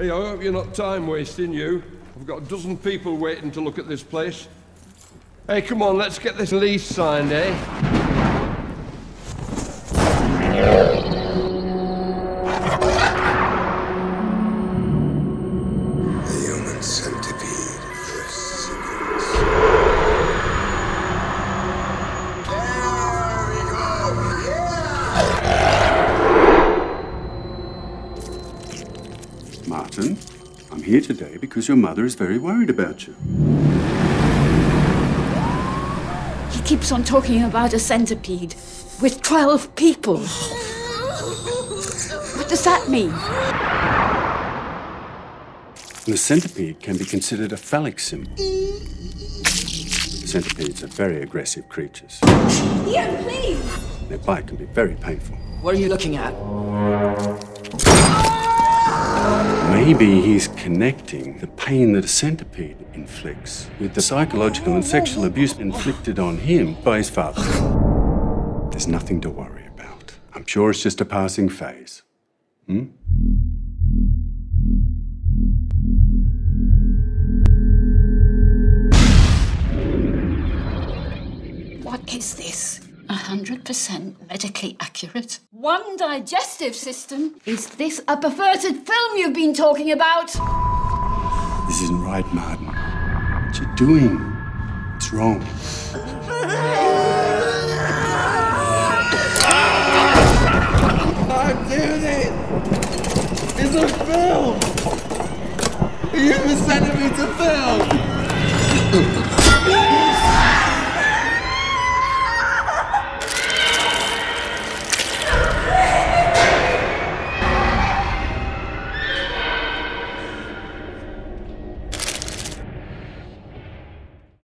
Hey, I hope you're not time wasting, you. I've got a dozen people waiting to look at this place. Hey, come on, let's get this lease signed, eh? Martin, I'm here today because your mother is very worried about you. He keeps on talking about a centipede with 12 people. What does that mean? The centipede can be considered a phallic symbol. Centipedes are very aggressive creatures. Ian, please! Their bite can be very painful. What are you looking at? Maybe he's connecting the pain that a centipede inflicts with the psychological and sexual abuse inflicted on him by his father. There's nothing to worry about. I'm sure it's just a passing phase. Hmm? What is this? 100% medically accurate. One digestive system? Is this a perverted film you've been talking about? This isn't right, Martin. What you're doing, it's wrong. I'm doing it! It's a film! A human me to film!